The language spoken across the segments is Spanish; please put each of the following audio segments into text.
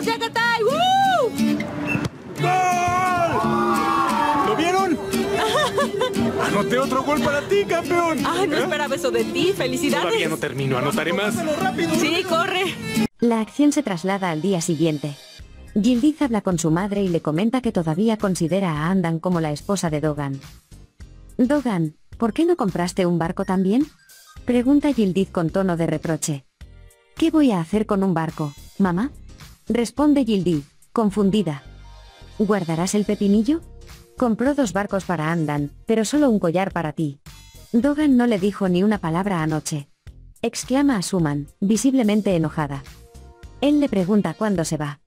¡Vamos, Yagatai! ¡Woo! ¡Gol! ¿Lo vieron? Anoté otro gol para ti, campeón. Ay, no ¿Eh? esperaba eso de ti. ¡Felicidades! Todavía no termino, anotaré más. Sí, corre. La acción se traslada al día siguiente. Gildiz habla con su madre y le comenta que todavía considera a Andan como la esposa de Dogan. Dogan, ¿por qué no compraste un barco también? Pregunta Gildiz con tono de reproche. ¿Qué voy a hacer con un barco, mamá? Responde Gildiz, confundida. ¿Guardarás el pepinillo? Compró dos barcos para Andan, pero solo un collar para ti. Dogan no le dijo ni una palabra anoche. Exclama a Suman, visiblemente enojada. Él le pregunta cuándo se va.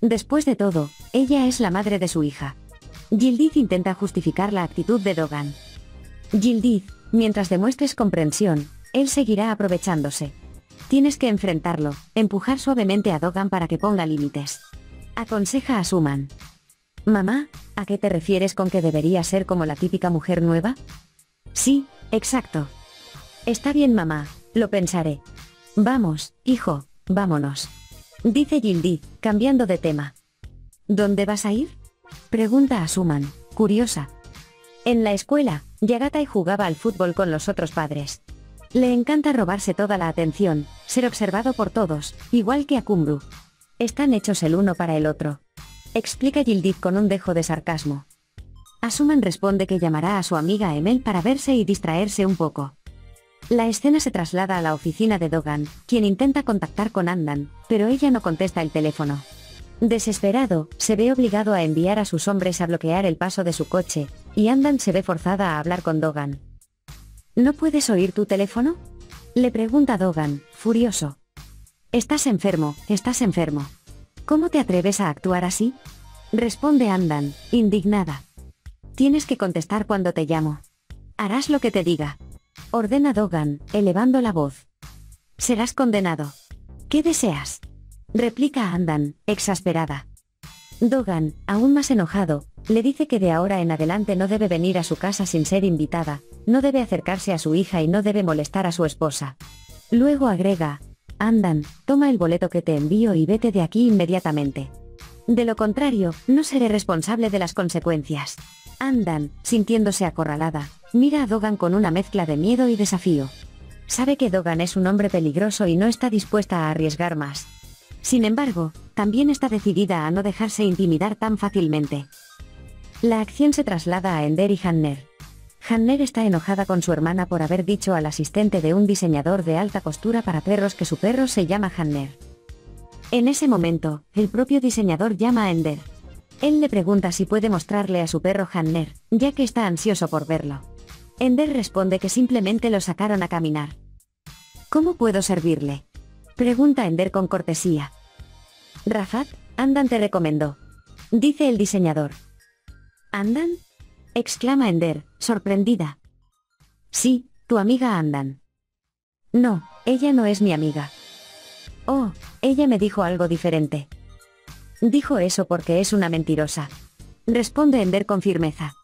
Después de todo, ella es la madre de su hija. Gildiz intenta justificar la actitud de Dogan. Gildiz, mientras demuestres comprensión, él seguirá aprovechándose. Tienes que enfrentarlo, empujar suavemente a Dogan para que ponga límites. Aconseja a Suman. Mamá, ¿a qué te refieres con que debería ser como la típica mujer nueva? Sí, exacto. Está bien mamá, lo pensaré. Vamos, hijo, vámonos. Dice Gildiz, cambiando de tema. ¿Dónde vas a ir? Pregunta a Suman, curiosa. En la escuela, Yagatai jugaba al fútbol con los otros padres. Le encanta robarse toda la atención, ser observado por todos, igual que a Kumbru. Están hechos el uno para el otro. Explica Gildiz con un dejo de sarcasmo. Asuman responde que llamará a su amiga Emel para verse y distraerse un poco. La escena se traslada a la oficina de Dogan, quien intenta contactar con Andan, pero ella no contesta el teléfono. Desesperado, se ve obligado a enviar a sus hombres a bloquear el paso de su coche, y Andan se ve forzada a hablar con Dogan. ¿No puedes oír tu teléfono? Le pregunta Dogan, furioso. Estás enfermo, estás enfermo. ¿Cómo te atreves a actuar así? Responde Andan, indignada. Tienes que contestar cuando te llamo. Harás lo que te diga. Ordena Dogan, elevando la voz. Serás condenado. ¿Qué deseas? Replica Andan, exasperada. Dogan, aún más enojado, le dice que de ahora en adelante no debe venir a su casa sin ser invitada, no debe acercarse a su hija y no debe molestar a su esposa. Luego agrega, Andan, toma el boleto que te envío y vete de aquí inmediatamente. De lo contrario, no seré responsable de las consecuencias. Andan, sintiéndose acorralada, mira a Dogan con una mezcla de miedo y desafío. Sabe que Dogan es un hombre peligroso y no está dispuesta a arriesgar más. Sin embargo, también está decidida a no dejarse intimidar tan fácilmente. La acción se traslada a Ender y Hanner. Hanner está enojada con su hermana por haber dicho al asistente de un diseñador de alta costura para perros que su perro se llama Hanner. En ese momento, el propio diseñador llama a Ender. Él le pregunta si puede mostrarle a su perro Hanner, ya que está ansioso por verlo. Ender responde que simplemente lo sacaron a caminar. ¿Cómo puedo servirle? Pregunta Ender con cortesía. Rafat, Andan te recomendó. Dice el diseñador. ¿Andan? exclama Ender, sorprendida. Sí, tu amiga Andan. No, ella no es mi amiga. Oh, ella me dijo algo diferente. Dijo eso porque es una mentirosa. Responde Ender con firmeza.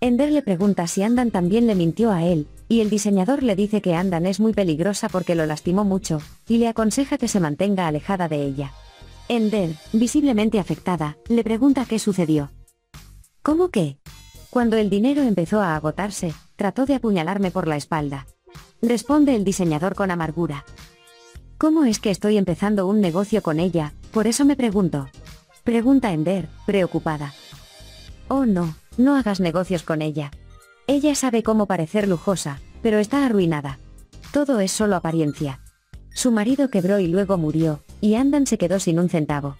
Ender le pregunta si Andan también le mintió a él, y el diseñador le dice que Andan es muy peligrosa porque lo lastimó mucho, y le aconseja que se mantenga alejada de ella. Ender, visiblemente afectada, le pregunta qué sucedió. ¿Cómo qué? Cuando el dinero empezó a agotarse, trató de apuñalarme por la espalda. Responde el diseñador con amargura. ¿Cómo es que estoy empezando un negocio con ella? Por eso me pregunto. Pregunta Ender, preocupada. Oh no, no hagas negocios con ella. Ella sabe cómo parecer lujosa, pero está arruinada. Todo es solo apariencia. Su marido quebró y luego murió, y Andan se quedó sin un centavo.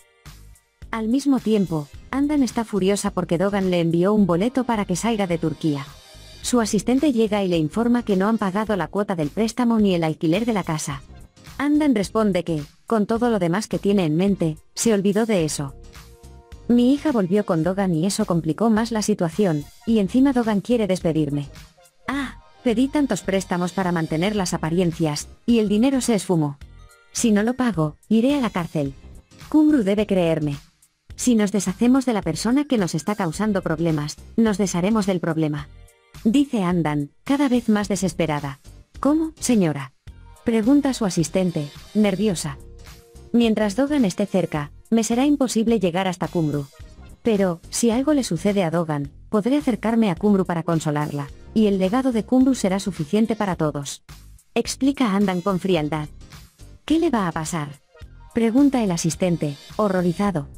Al mismo tiempo, Andan está furiosa porque Dogan le envió un boleto para que salga de Turquía. Su asistente llega y le informa que no han pagado la cuota del préstamo ni el alquiler de la casa. Andan responde que, con todo lo demás que tiene en mente, se olvidó de eso. Mi hija volvió con Dogan y eso complicó más la situación, y encima Dogan quiere despedirme. Ah, pedí tantos préstamos para mantener las apariencias, y el dinero se esfumó. Si no lo pago, iré a la cárcel. Kumru debe creerme. Si nos deshacemos de la persona que nos está causando problemas, nos desharemos del problema. Dice Andan, cada vez más desesperada. ¿Cómo, señora? Pregunta su asistente, nerviosa. Mientras Dogan esté cerca, Me será imposible llegar hasta Kumru. Pero, si algo le sucede a Dogan, podré acercarme a Kumru para consolarla, y el legado de Kumru será suficiente para todos. Explica Andan con frialdad. ¿Qué le va a pasar? Pregunta el asistente, horrorizado.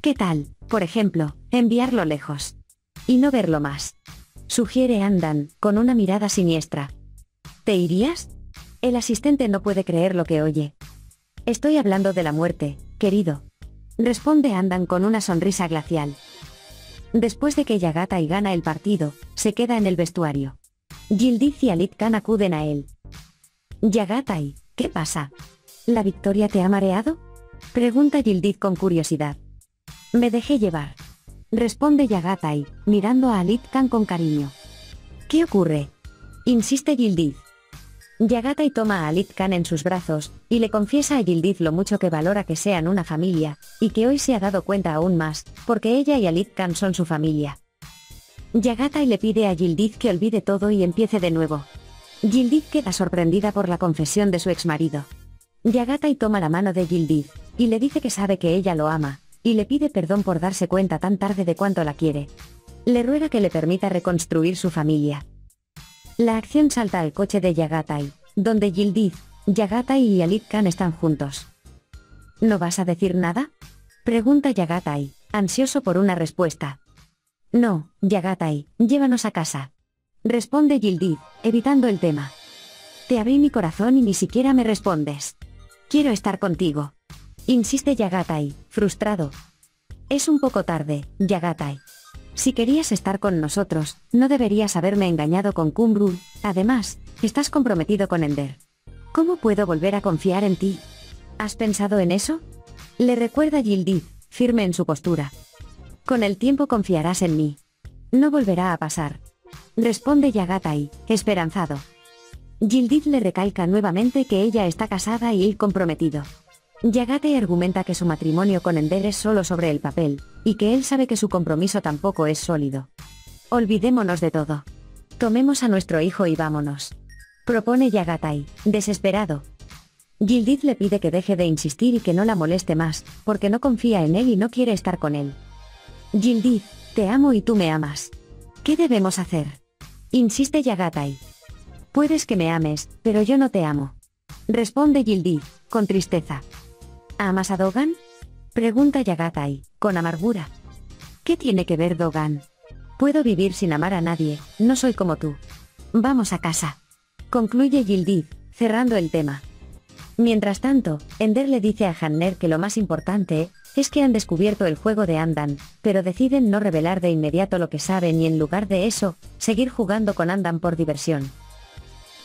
¿Qué tal, por ejemplo, enviarlo lejos? Y no verlo más. Sugiere Andan, con una mirada siniestra. ¿Te irías? El asistente no puede creer lo que oye. Estoy hablando de la muerte, querido. Responde Andan con una sonrisa glacial. Después de que Yagatai gana el partido, se queda en el vestuario. Gildiz y Alit Khan acuden a él. Yagatai, ¿qué pasa? ¿La victoria te ha mareado? Pregunta Gildiz con curiosidad. Me dejé llevar. Responde Yagatai, mirando a Alit Khan con cariño. ¿Qué ocurre? Insiste Gildiz. Yagatai toma a Alit Khan en sus brazos, y le confiesa a Gildiz lo mucho que valora que sean una familia, y que hoy se ha dado cuenta aún más, porque ella y Alit Khan son su familia. Yagatai le pide a Gildiz que olvide todo y empiece de nuevo. Gildiz queda sorprendida por la confesión de su exmarido. Yagatai toma la mano de Gildiz, y le dice que sabe que ella lo ama, y le pide perdón por darse cuenta tan tarde de cuánto la quiere. Le ruega que le permita reconstruir su familia. La acción salta al coche de Yagatai, donde Gildiz, Yagatai y Alit Khan están juntos. ¿No vas a decir nada? Pregunta Yagatai, ansioso por una respuesta. No, Yagatai, llévanos a casa. Responde Gildiz, evitando el tema. Te abrí mi corazón y ni siquiera me respondes. Quiero estar contigo. Insiste Yagatai, frustrado. Es un poco tarde, Yagatai. Si querías estar con nosotros, no deberías haberme engañado con Kumru, además, estás comprometido con Ender. ¿Cómo puedo volver a confiar en ti? ¿Has pensado en eso? Le recuerda Gildiz, firme en su postura. Con el tiempo confiarás en mí. No volverá a pasar. Responde Yagatai, esperanzado. Gildiz le recalca nuevamente que ella está casada y él comprometido. Yagate argumenta que su matrimonio con Ender es solo sobre el papel, y que él sabe que su compromiso tampoco es sólido. Olvidémonos de todo. Tomemos a nuestro hijo y vámonos. Propone Yagatai, desesperado. Gildiz le pide que deje de insistir y que no la moleste más, porque no confía en él y no quiere estar con él. Gildiz, te amo y tú me amas. ¿Qué debemos hacer? Insiste Yagatai. Puedes que me ames, pero yo no te amo. Responde Gildiz, con tristeza. ¿Amas a Dogan? Pregunta Yagatai, con amargura. ¿Qué tiene que ver Dogan? Puedo vivir sin amar a nadie, no soy como tú. Vamos a casa. Concluye Gildiz, cerrando el tema. Mientras tanto, Ender le dice a Hanner que lo más importante es que han descubierto el juego de Andan, pero deciden no revelar de inmediato lo que saben y en lugar de eso, seguir jugando con Andan por diversión.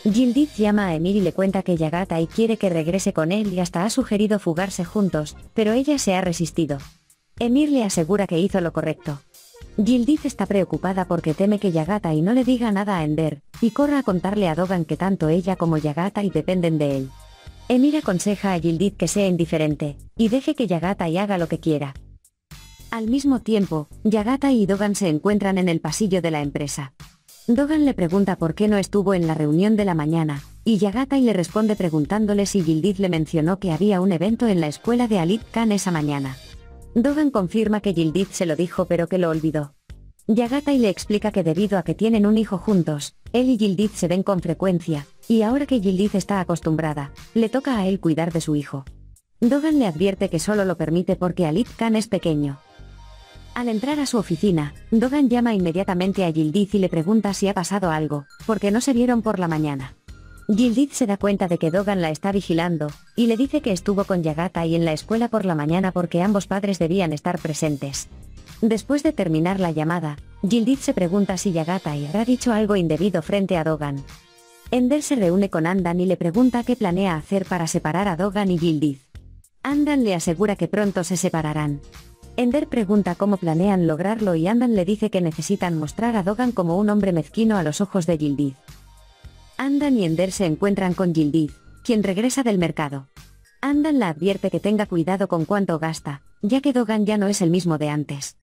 Gildiz llama a Emir y le cuenta que Yagatai quiere que regrese con él y hasta ha sugerido fugarse juntos, pero ella se ha resistido. Emir le asegura que hizo lo correcto. Gildiz está preocupada porque teme que Yagatai no le diga nada a Ender, y corre a contarle a Dogan que tanto ella como Yagatai dependen de él. Emir aconseja a Gildiz que sea indiferente, y deje que Yagatai haga lo que quiera. Al mismo tiempo, Yagatai y Dogan se encuentran en el pasillo de la empresa. Dogan le pregunta por qué no estuvo en la reunión de la mañana, y Yagatai le responde preguntándole si Gildiz le mencionó que había un evento en la escuela de Alit Khan esa mañana. Dogan confirma que Gildiz se lo dijo pero que lo olvidó. Yagatai le explica que debido a que tienen un hijo juntos, él y Gildiz se ven con frecuencia, y ahora que Gildiz está acostumbrada, le toca a él cuidar de su hijo. Dogan le advierte que solo lo permite porque Alit Khan es pequeño, al entrar a su oficina, Dogan llama inmediatamente a Gildiz y le pregunta si ha pasado algo, porque no se vieron por la mañana. Gildiz se da cuenta de que Dogan la está vigilando, y le dice que estuvo con Yagata y en la escuela por la mañana porque ambos padres debían estar presentes. Después de terminar la llamada, Gildiz se pregunta si Yagata habrá dicho algo indebido frente a Dogan. Ender se reúne con Andan y le pregunta qué planea hacer para separar a Dogan y Gildiz. Andan le asegura que pronto se separarán. Ender pregunta cómo planean lograrlo y Andan le dice que necesitan mostrar a Dogan como un hombre mezquino a los ojos de Gildiz. Andan y Ender se encuentran con Gildiz, quien regresa del mercado. Andan la advierte que tenga cuidado con cuánto gasta, ya que Dogan ya no es el mismo de antes.